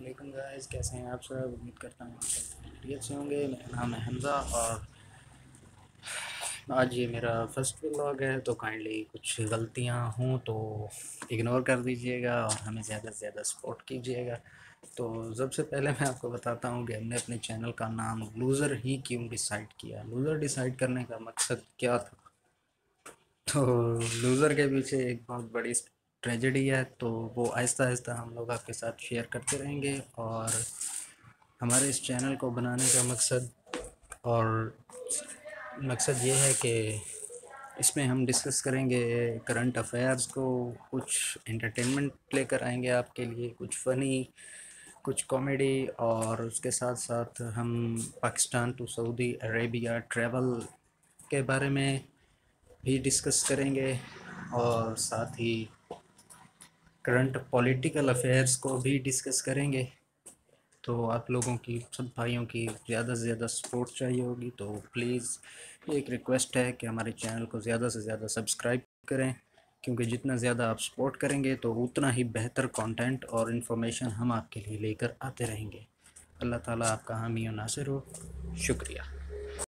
वालेकुम गाइस, कैसे हैं आप सब? उम्मीद करता हूँ खैरियत से होंगे। मेरा नाम है हमज़ा और आज ये मेरा फ़र्स्ट व्लॉग है तो काइंडली कुछ गलतियाँ हों तो इग्नोर कर दीजिएगा और हमें ज़्यादा से ज़्यादा सपोर्ट कीजिएगा। तो सबसे पहले मैं आपको बताता हूँ कि हमने अपने चैनल का नाम लूज़र ही क्यों डिसाइड किया। लूज़र डिसाइड करने का मकसद क्या था? तो लूज़र के पीछे एक बहुत बड़ी ट्रेजेडी है तो वो आहिस्ता आहिस्ता हम लोग आपके साथ शेयर करते रहेंगे और हमारे इस चैनल को बनाने का मकसद और मकसद ये है कि इसमें हम डिस्कस करेंगे करंट अफेयर्स को, कुछ एंटरटेनमेंट लेकर आएँगे आपके लिए, कुछ फ़नी, कुछ कॉमेडी और उसके साथ साथ हम Pakistan to Saudi Arabia travel के बारे में भी डिस्कस करेंगे और साथ ही करंट पॉलिटिकल अफेयर्स को भी डिस्कस करेंगे। तो आप लोगों की, सब भाइयों की ज़्यादा से ज़्यादा सपोर्ट चाहिए होगी। तो प्लीज़ एक रिक्वेस्ट है कि हमारे चैनल को ज़्यादा से ज़्यादा सब्सक्राइब करें। क्योंकि जितना ज़्यादा आप सपोर्ट करेंगे तो उतना ही बेहतर कंटेंट और इन्फॉर्मेशन हम आपके लिए लेकर आते रहेंगे। अल्लाह ताला आपका हामी नासिर हो। शुक्रिया।